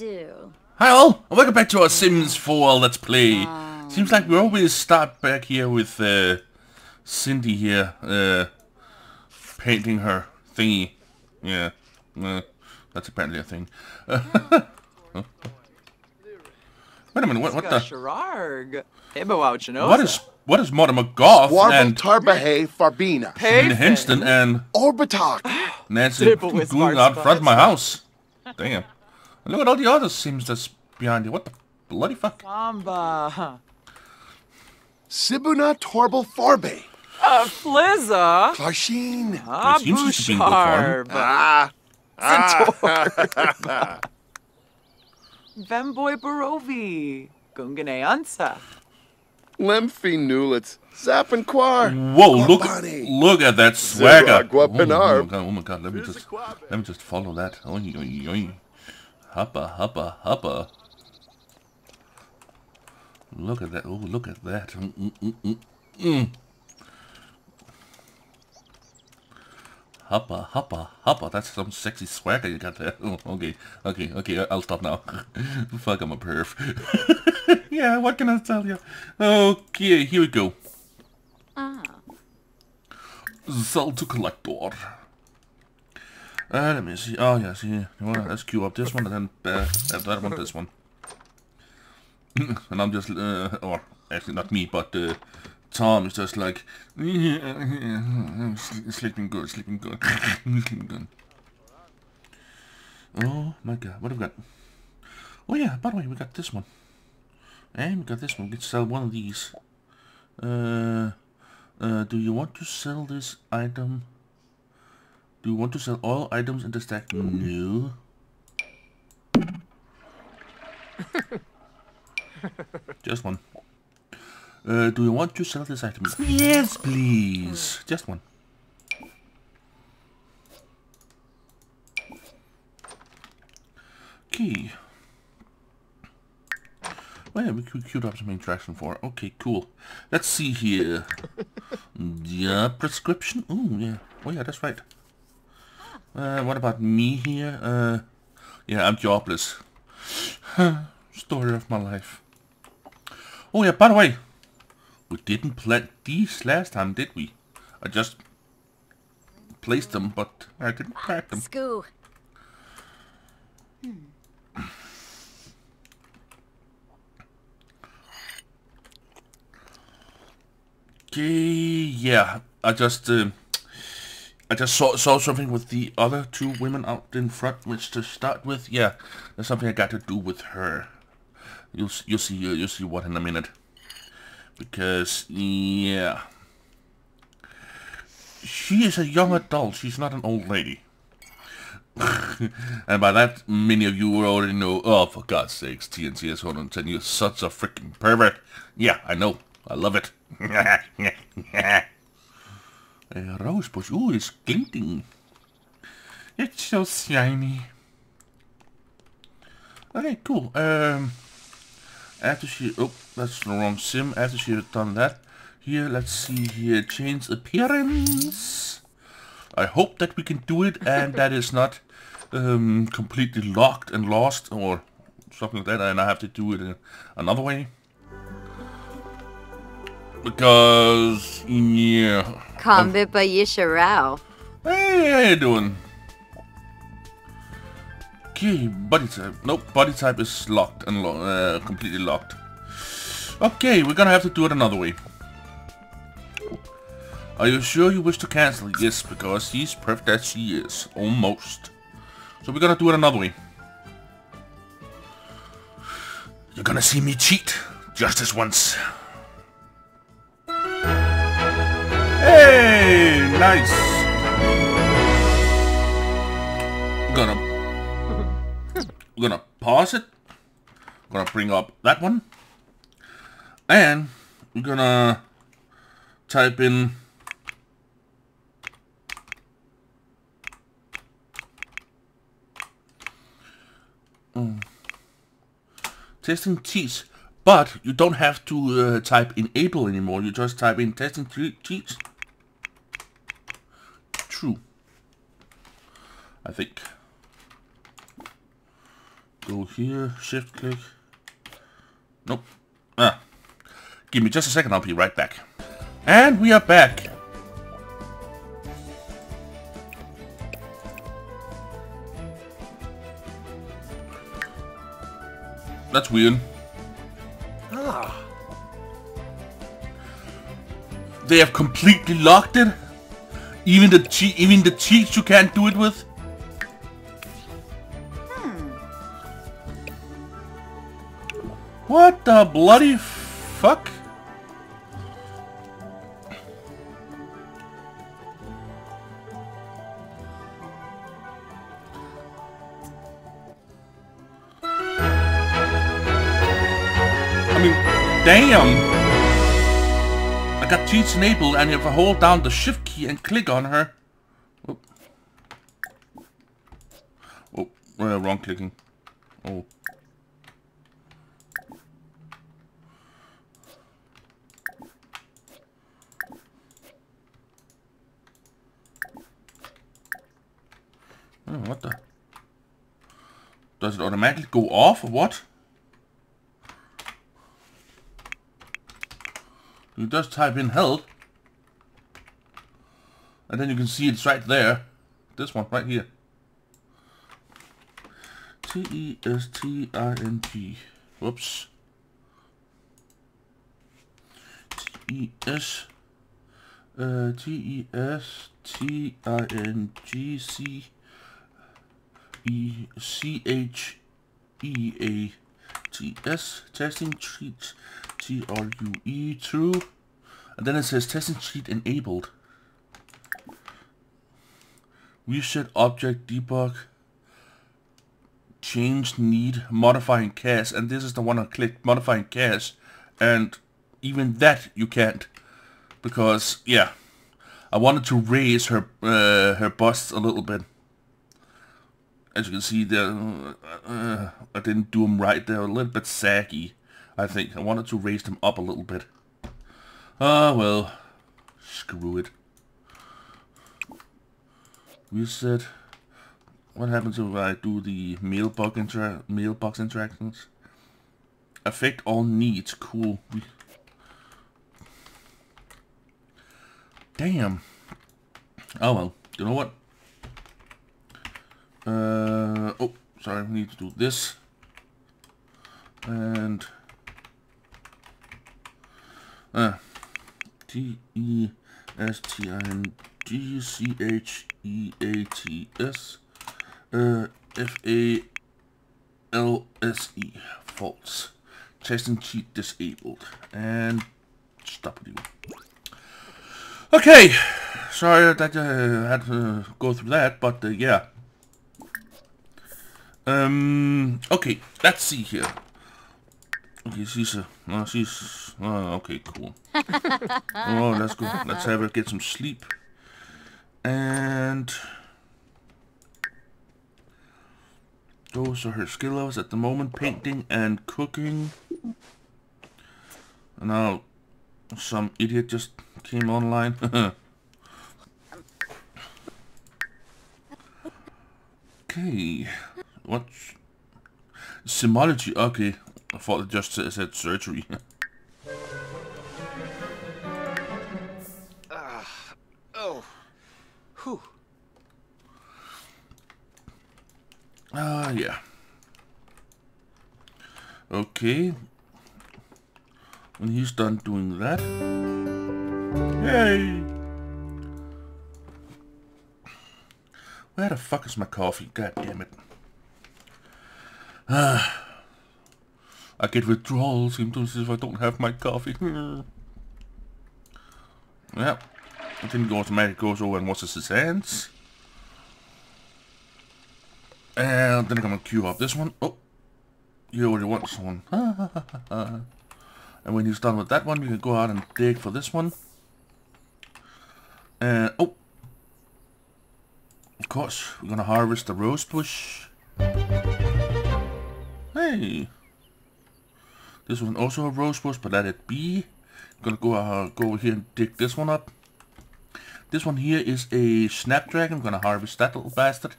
do? Hi all, and welcome back to our Sims 4 Let's Play. Seems like we always start back here with uh, Cindy here, uh, painting her thingy. Yeah, uh, that's apparently a thing. Wait a minute, what, what the? Shararg. Ibawauchinosa. What is what is Mortimer Goth Warble and Tarbahe Farbina. Ian Henston and Orbitalk. Nancy Dribble going out front of my house? Damn. And look at all the other Sims that's behind you. What the bloody fuck? Amba. Sibuna Torble Forbe. Uh, Flizza. Clarsheen. That seems to be in good form. Abusharb. Ah. Vemboy Barovi. Gungane Ansa. Lemfi Nulitz. Zap and Quar. Whoa, look Guapani. look at that swagger. Zerag Oh, my god, oh my god, let me just let me just follow that. Oy, oy, oy. Hoppa, hoppa, hoppa. Look at that. Oh, look at that. Mm, mm, mm, mm, mm. Hoppa, hoppa, hoppa. That's some sexy swagger you got there. Oh, okay, okay, okay. I'll stop now. Fuck, I'm a perv. yeah, what can I tell you? Okay, here we go. Ah. Sell to collector. Uh, let me see. Oh, yeah, see. Let's queue up this one and then uh, that that one, this one. and I'm just, uh, or actually not me, but uh, Tom is just like, yeah, yeah, sleeping good, sleeping good, sleeping good. Oh my god, what have we got? Oh yeah, by the way, we got this one. And we got this one. We can sell one of these. Uh, uh, do you want to sell this item? Do you want to sell all items in the stack? No. Just one. Uh, do you want to sell this item? Yes, please. Just one. Okay. Well, yeah, we could queued up some interaction for. Okay, cool. Let's see here. yeah, prescription. Oh, yeah. Oh, yeah, that's right. Uh, what about me here? Uh, yeah, I'm jobless. Story of my life. Oh, yeah, by the way. We didn't plant these last time, did we? I just placed them, but I didn't plant them. Scoo. Okay, yeah. I just uh, I just saw saw something with the other two women out in front, which to start with, yeah, there's something I got to do with her. You'll you'll see you'll see what in a minute. Because yeah, she is a young adult. She's not an old lady. and by that, many of you already know. Oh, for God's sakes, TNT is 110. You're such a freaking pervert. Yeah, I know. I love it. a rose bush. Ooh, it's glinting. It's so shiny. Okay, cool. Um, after she... Oh, that's the wrong sim. After she had done that. Here, let's see here. Change appearance. I hope that we can do it and that is not um, completely locked and lost or something like that and I have to do it another way. Because, yeah. Kambipa Yisharao. Hey, how you doing? Okay, body type. Nope, body type is locked and lo uh, completely locked. Okay, we're gonna have to do it another way. Are you sure you wish to cancel? Yes, because he's perfect as she is. Almost. So we're gonna do it another way. You're gonna see me cheat. Just this once. Nice. Gonna we're gonna pause it. We're gonna bring up that one, and we're gonna type in Mm. testing cheats. But you don't have to uh, type enable anymore. You just type in testing cheats. True. I think. Go here, shift click. Nope. Ah. Give me just a second, I'll be right back. And we are back. That's weird. Ah. They have completely locked it. Even the che even the cheats you can't do it with. Hmm. What the bloody fuck? I enabled and if I hold down the shift key and click on her... Oh, oh uh, wrong clicking. Oh. Oh, what the? Does it automatically go off or what? You just type in help. And then you can see it's right there. This one right here. T-E-S-T-I-N-G. Whoops. T-E-S uh, T-E-S-T-I-N-G-C E C H E A T S testing treat T R U E true and then it says testing cheat enabled. Reset object debug change need modify in CAS and this is the one I clicked modify in CAS and even that you can't because yeah I wanted to raise her uh, her bust a little bit. As you can see there, uh, I didn't do them right. They're a little bit saggy, I think. I wanted to raise them up a little bit. Ah, well. Screw it. Reset. What happens if I do the mailbox, intera mailbox interactions? Affect all needs. Cool. Damn. Oh well. You know what? Uh, oh, sorry, we need to do this. And uh, T E S T I N G C H E A T S uh, F A L S E false. Testing cheat disabled and stop you. Okay, sorry that I uh, had to go through that, but uh, yeah. Um, okay, let's see here. Okay, she's a, oh, she's, oh, ah, okay, cool. oh, let's go, let's have her get some sleep. And those are her skill levels at the moment, painting and cooking. And now some idiot just came online. okay. What's... Simology, okay. I thought it just said surgery. Oh. Whew. Ah, uh, yeah. Okay. When he's done doing that... Yay! Where the fuck is my coffee? God damn it. Ah. I get withdrawal symptoms if I don't have my coffee. yeah. It didn't go automatic goes over and washes his hands. And then I'm gonna queue up this one. Oh. You already want this one. and when he's done with that one, we can go out and dig for this one. And oh. Of course, we're gonna harvest the rose bush. Hey. This one also a rose bush, but let it be. I'm gonna go uh, go over here and dig this one up. This one here is a snapdragon. I'm gonna harvest that little bastard.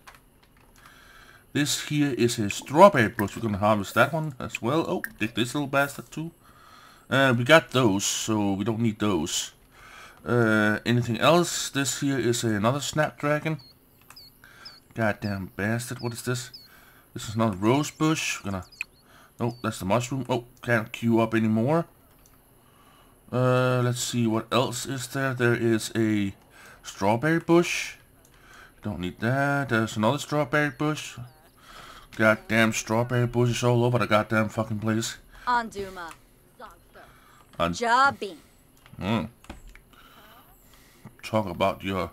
This here is a strawberry bush. We're gonna harvest that one as well. Oh, take this little bastard too. Uh, we got those, so we don't need those. Uh, anything else? This here is another snapdragon. Goddamn bastard, what is this? This is not rose bush. We're gonna... Oh, that's the mushroom. Oh, can't queue up anymore. Uh, let's see, what else is there? There is a strawberry bush. Don't need that. There's another strawberry bush. Goddamn strawberry bushes all over the goddamn fucking place. Anduma. And Jobby. mm, talk about your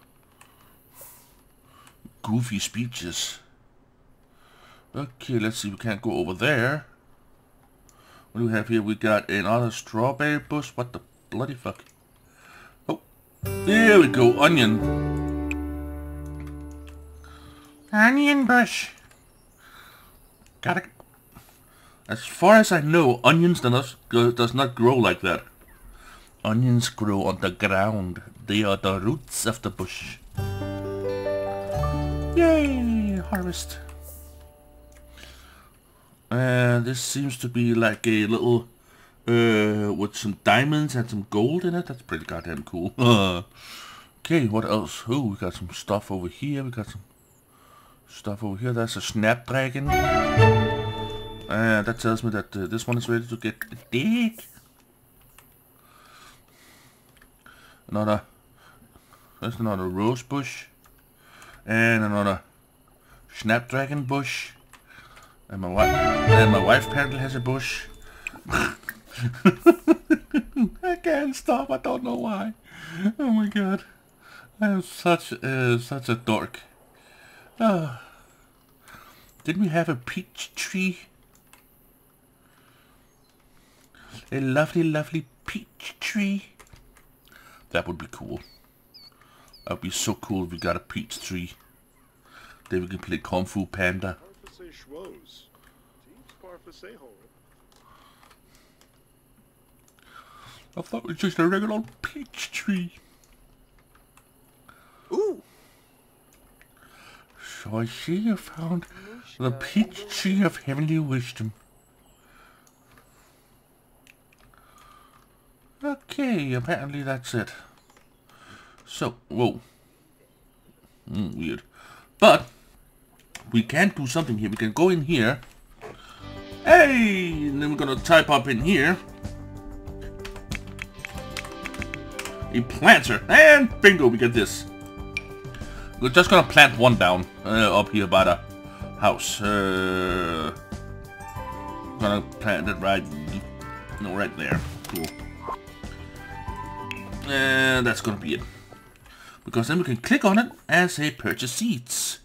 goofy speeches. Okay, let's see. We can't go over there. What do we have here? We got another strawberry bush. What the bloody fuck? Oh, there we go. Onion. Onion bush. Gotta. As far as I know, onions do not, does not grow like that. Onions grow on the ground. They are the roots of the bush. Yay! Harvest. And this seems to be like a little, uh, with some diamonds and some gold in it. That's pretty goddamn cool. okay, what else? Oh, we got some stuff over here. We got some stuff over here. That's a snapdragon. And that tells me that uh, this one is ready to get dick. Another, that's another rose bush. And another snapdragon bush. And my wife, and my wife apparently has a bush. I can't stop. I don't know why. Oh my god, I am such uh, such a dork. Ah. Did we have a peach tree? A lovely, lovely peach tree. That would be cool. That would be so cool if we got a peach tree. Then we can play Kung Fu Panda. Parfase schwoes. Teams parfase hole. I thought it was just a regular old peach tree. Ooh. So I see you found the peach tree of heavenly wisdom. Okay, apparently that's it. So, whoa. Mm, weird. But, we can do something here. We can go in here. Hey! And then we're gonna type up in here. A planter. And bingo, we get this. We're just gonna plant one down uh, up here by the house. Uh, gonna plant it right, no, right there. Cool. And that's gonna be it. Because then we can click on it and say purchase seeds.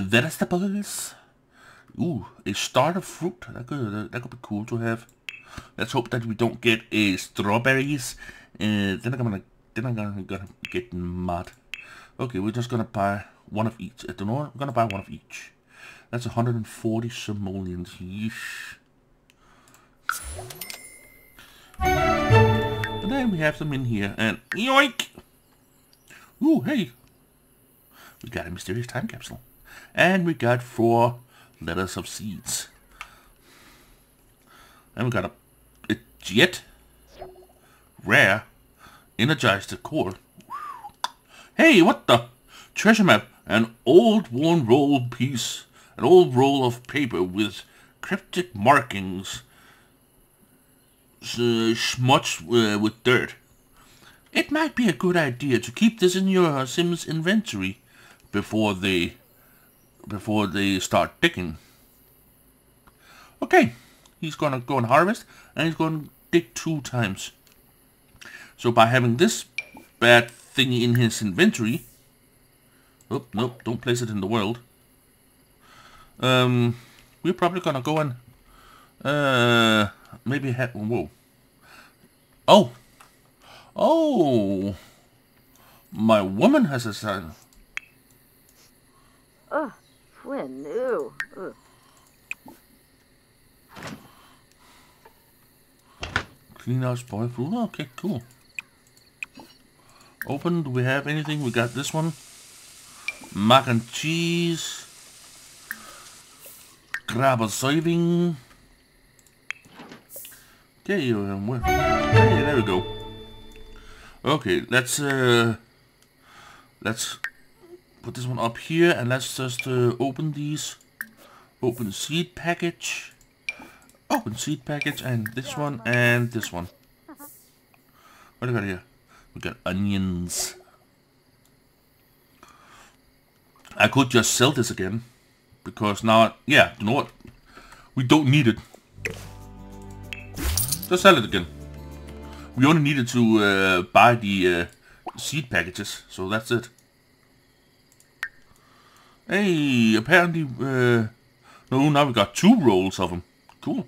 Vegetables. Ooh, a starter fruit. That could that could be cool to have. Let's hope that we don't get a strawberries. Uh, then I'm gonna then I'm gonna, gonna get mud. Okay, we're just gonna buy one of each. I don't know. I'm gonna buy one of each. That's 140 simoleons. Yeesh. And then we have them in here, and yoink! Ooh, hey! We got a mysterious time capsule. And we got four letters of seeds. And we got a, a jet. Rare. Energized core. Hey, what the? Treasure map. An old worn roll piece. An old roll of paper with cryptic markings uh, smudged uh, with dirt. It might be a good idea to keep this in your Sims inventory before they before they start digging. Okay, he's gonna go and harvest, and he's gonna dig two times. So by having this bad thing in his inventory, oh nope, don't place it in the world. Um, we're probably gonna go and uh maybe have whoa. Oh, oh, my woman has a son. Ugh, Flynn, ew. Ugh. Clean out spoiled food. Okay, cool. Open. Do we have anything? We got this one. mac and cheese, grab a serving. Okay, um, there we go. Okay, let's uh, let's put this one up here and let's just uh, open these. Open seed package. Open seed package and this one and this one. What do we got here? We got onions. I could just sell this again. Because now, yeah, you know what? We don't need it. Just sell it again. We only needed to uh, buy the uh, seed packages, so that's it. Hey, apparently, uh, no, now we got two rolls of them. Cool.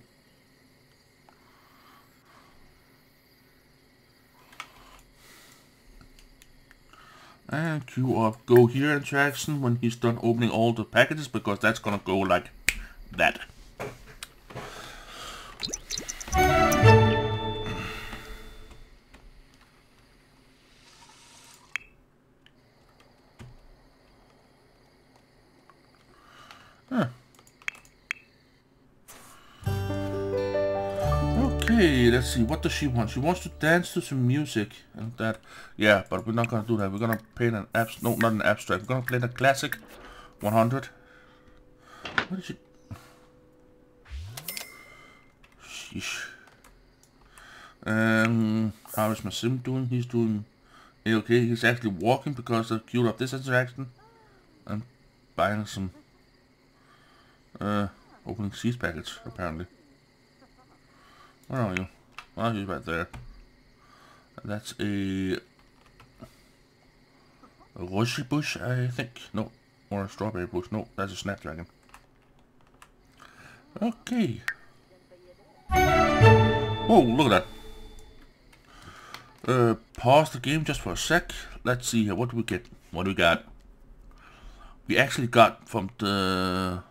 And queue up go here Jackson, when he's done opening all the packages because that's gonna go like that. Huh. Okay, let's see. What does she want? She wants to dance to some music and that. Yeah, but we're not gonna do that. We're gonna play an abs. No, not an abstract. We're gonna play the classic 100. What did she? Sheesh. Um, how is my sim doing? He's doing okay. He's actually walking because of queued up this interaction. And buying some uh opening seed package apparently. Where are you? Oh, he's right there. That's a, a rosy bush, I think. No, or a strawberry bush. No, that's a snapdragon. Okay. Oh, look at that. Uh, pause the game just for a sec. Let's see here. What do we get? What do we got? We actually got from the...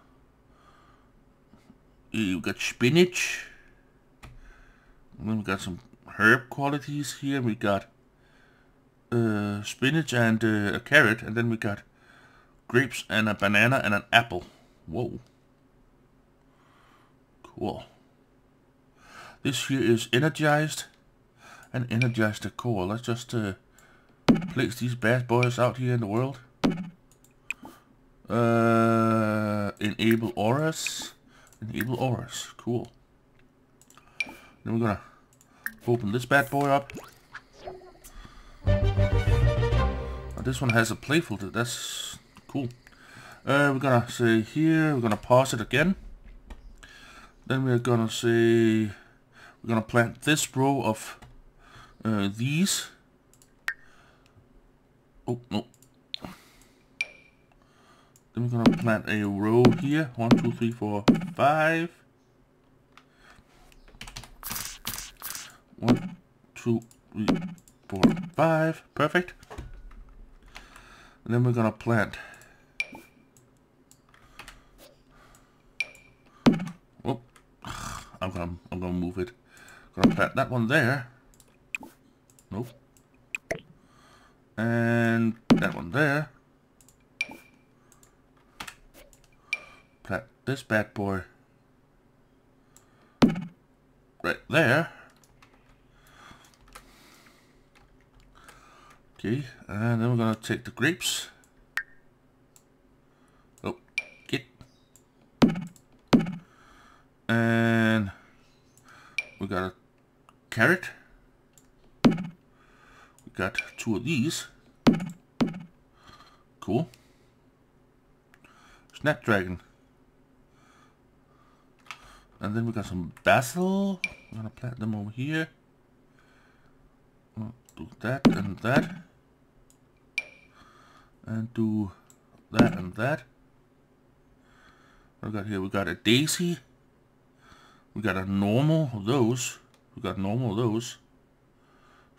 We got spinach. And then we got some herb qualities here. We got uh, spinach and uh, a carrot, and then we got grapes and a banana and an apple. Whoa. Cool. This here is energized and energized the core. Let's just uh, place these bad boys out here in the world. Uh, enable auras. Enable auras. Cool. Then we're gonna open this bad boy up. Now this one has a playful, that's cool. Uh, we're gonna say here, we're gonna pause it again. Then we're gonna say, we're gonna plant this row of uh, these. Oh, no. Then we're gonna plant a row here. One, two, three, four, five. One, two, three, four, five. Perfect. And then we're gonna plant. Oh, I'm gonna I'm gonna move it. Gonna plant that one there. Nope. And that one there. This bad boy right there. Okay, and then we're gonna take the grapes. Oh, get. And we got a carrot. We got two of these. Cool. Snapdragon. And then we got some basil. I'm gonna plant them over here. do that and that and do that and that. What we got here? We got a daisy. We got a normal of those. We got normal of those.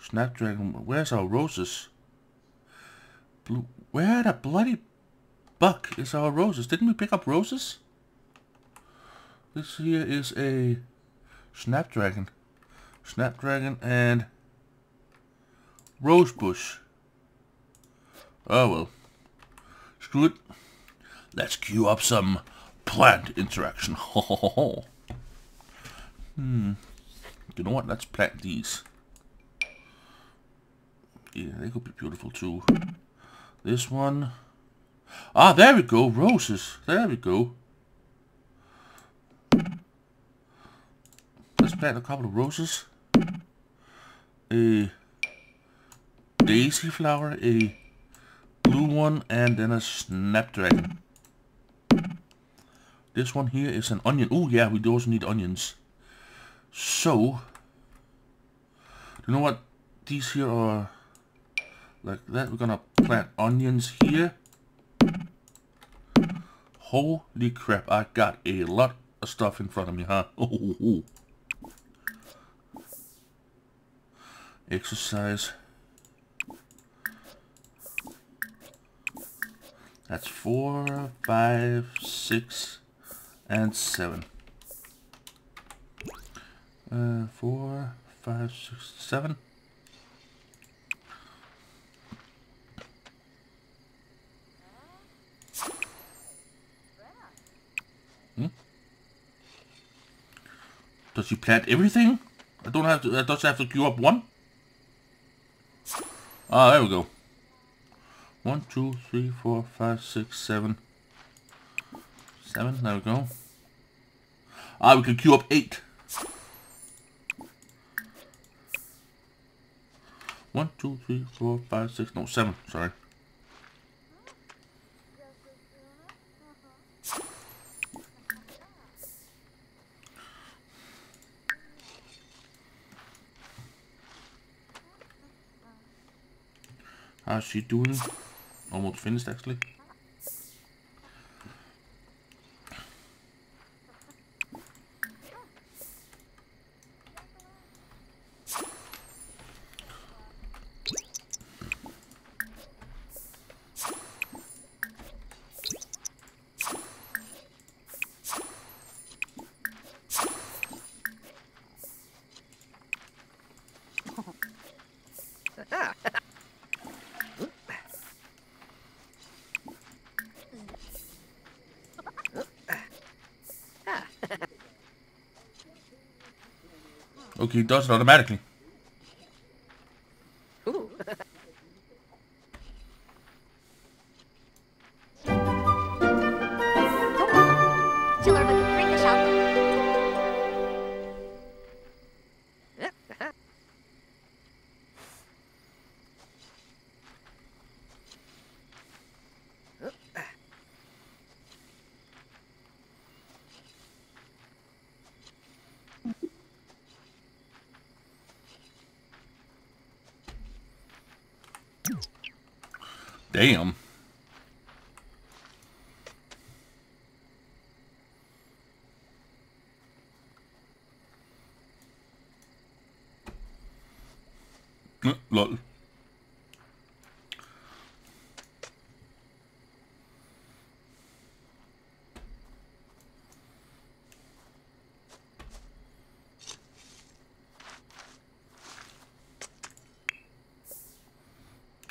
Snapdragon. Where's our roses? Blue. Where the bloody buck is our roses? Didn't we pick up roses? This here is a snapdragon. Snapdragon and rosebush. Oh well. Screw it. Let's queue up some plant interaction. Hmm. You know what? Let's plant these. Yeah, they could be beautiful too. This one. Ah, there we go. Roses. There we go. Plant a couple of roses. A daisy flower, a blue one, and then a snapdragon. This one here is an onion. Oh yeah, we do also need onions. So, you know what? These here are like that. We're gonna plant onions here. Holy crap, I got a lot of stuff in front of me, huh? Exercise. That's four, five, six, and seven. Uh, four, five, six, seven. Hmm? Does she plant everything? I don't have to. I just have to queue up one. Ah, there we go. One, two, three, four, five, six, seven. Seven, there we go. Ah, we can queue up eight. One, two, three, four, five, six, no, seven, sorry. She doing? Almost finished actually. Okay, it does it automatically. Damn. Uh, Lol.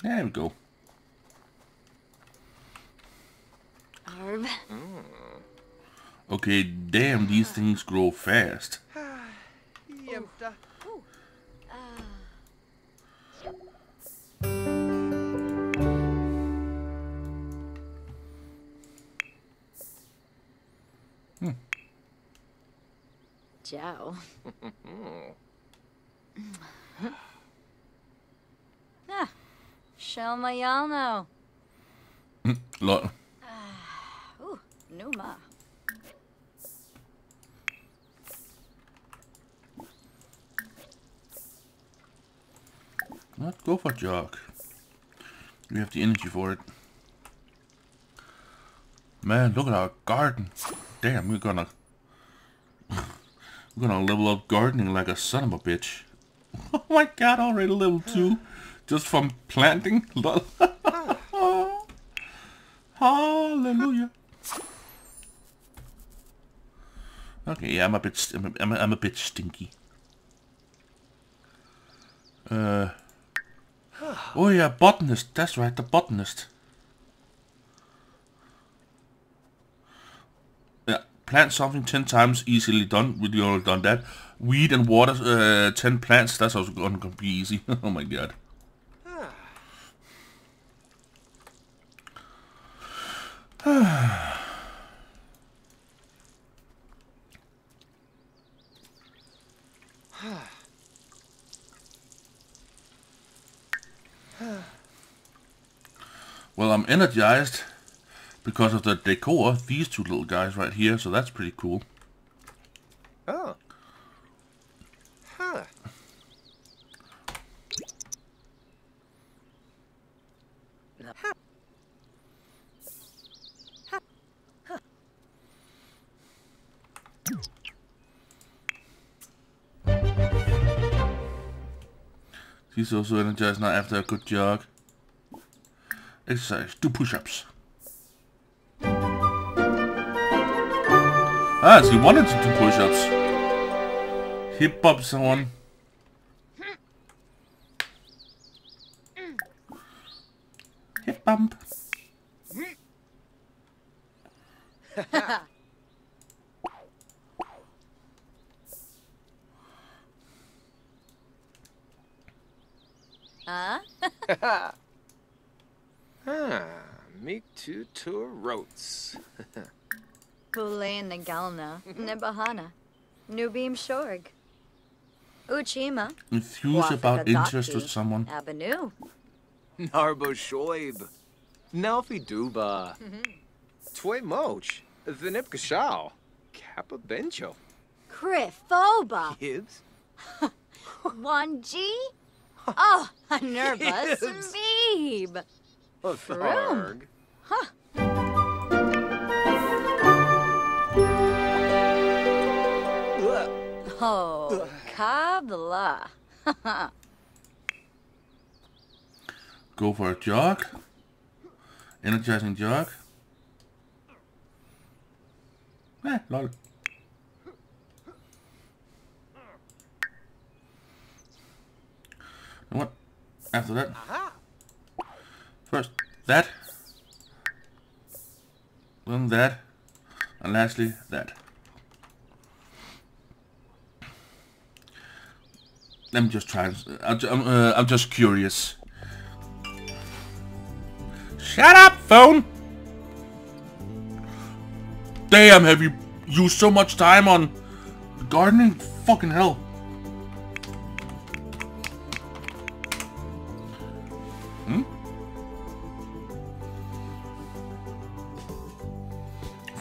There we go. Okay, damn, these things grow fast. Jämta. Joe. ah, Shelmayano. Lol. Ooh, Numa. Not go for jog. We have the energy for it. Man, look at our garden. Damn, we're gonna we're gonna level up gardening like a son of a bitch. Oh my god, already level two. Just from planting? Hallelujah. Okay, yeah, I'm a bit, I'm a, I'm a, I'm a bit stinky. Uh. Oh yeah, botanist. That's right, the botanist. Yeah, plant something 10 times, easily done. We've already done that. Weed and water, uh, 10 plants. That's also going to be easy. oh my god. Well, I'm energized because of the decor, these two little guys right here, so that's pretty cool. Oh. He's also energized now after a good jog. Exercise, do push-ups. Ah, so he wanted to do push-ups. Hip bump someone. Hip bump. Huh? Huh. Me too tour roats. Pule Nagalna, Nibahana, Nubim Shorg, Uchima, Enthused about interest with someone. Abanu, Narbo Shoib. Nelfi Duba. Mm-hmm. Toy Moch. The Nipkashal. Kappa Bencho. Krifoba, Gibbs. 1G? Oh, a nervous Yes. beeb. A Tharg. Huh. Oh, Kabla. Go for a jog. Energizing jog. Eh, lol. And what? After that? First that. Then that. And lastly, that. Let me just try. I'm, uh, I'm just curious. Shut up, phone! Damn, have you used so much time on gardening? Fucking hell.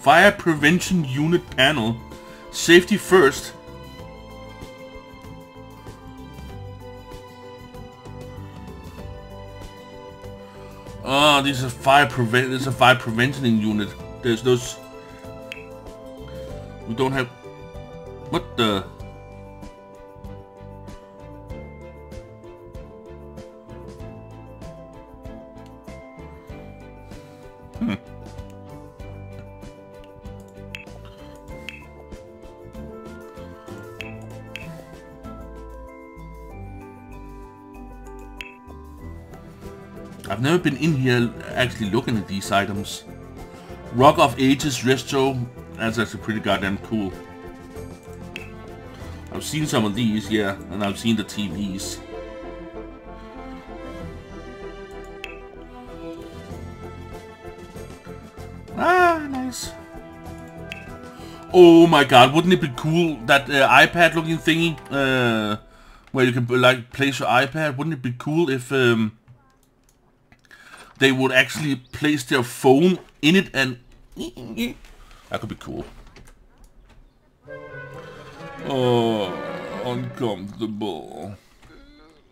Fire prevention unit panel. Safety first. Oh, this is fire prevent. This is a fire prevention unit. There's those. We don't have. What the? Been in here actually looking at these items. Rock of Ages Resto, that's actually pretty goddamn cool. I've seen some of these, yeah, and I've seen the TVs. Ah, nice. Oh my god, wouldn't it be cool, that uh, iPad looking thingy, uh, where you can like place your iPad, wouldn't it be cool if um, they would actually place their phone in it and that could be cool. Oh, uncomfortable.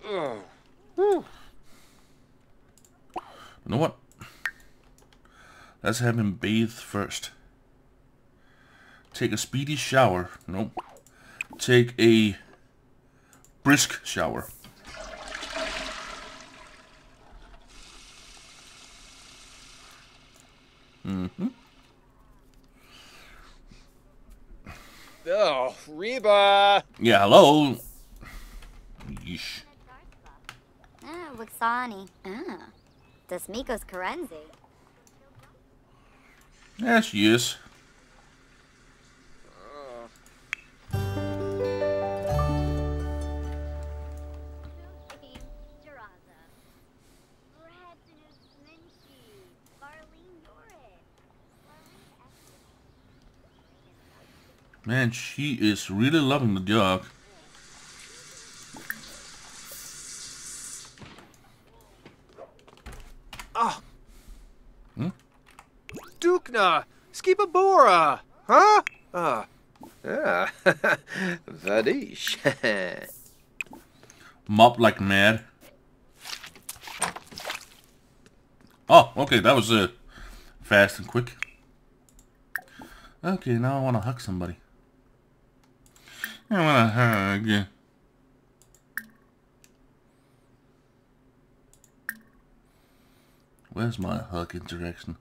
You know what? Let's have him bathe first. Take a speedy shower. Nope. Take a brisk shower. Oh, Reba. Yeah, hello. Yeesh. Ah, Waxani. Ah. Das Mikos Karenzi. Yeah, she is. Man, she is really loving the dog. Ah. Hmm? Dukna! Skipabora! Huh? Uh, ah, Vadish. Mop like mad. Oh, okay, that was uh, fast and quick. Okay, now I want to hug somebody. I want to hug. Where's my hug interaction?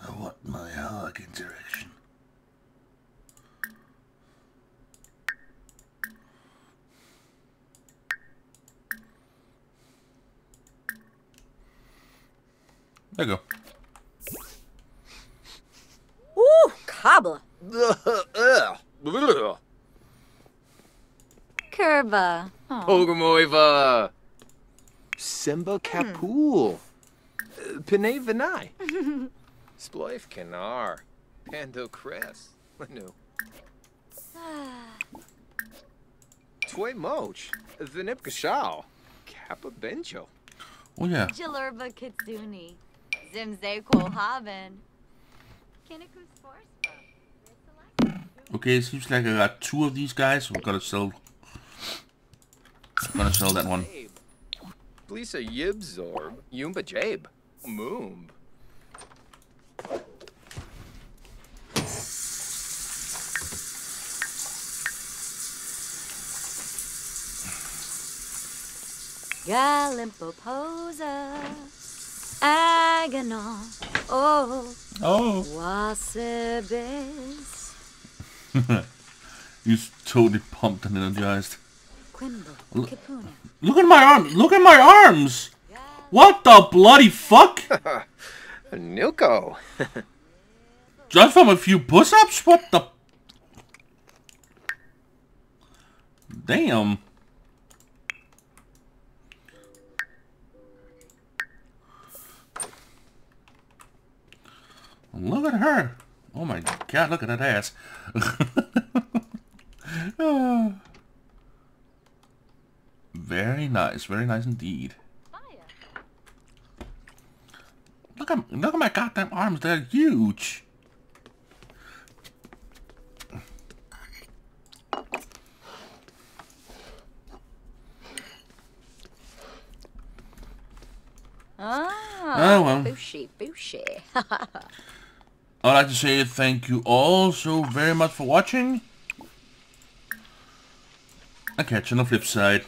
I want my hug interaction. There you go. Ooh, Kabla. Curva. Oh. Pogamoiva! Simba hmm. Kapul! Pinay Vinay! Sploif Kanar! Pando Cress! Lanu! Toy Moch! Thanip Kashal! Kappa Benjo! Oh yeah. Jalurba Kitsuni. Zimzeko Haben. Kinniku Sporspa. Okay, it seems like I got two of these guys, so I'm gonna sell. I'm gonna sell that one. Jabe. Blisa Yibzorb! Yumba Jabe! Moomb! Galimpoposa. Aganon. Oh. Oh. Wasibis. He's totally pumped and energized. Quimble. L- Kipuna. Look at my arm! Look at my arms! What the bloody fuck? Nilko! Just from a few push-ups? What the? Damn. Look at her. Oh my god, look at that ass. Ah. Very nice, very nice indeed. Look at look at my goddamn arms, they're huge. Ah. Oh, well. Bushy, bushy. I'd like to say thank you all so very much for watching. I'll catch you on the flip side.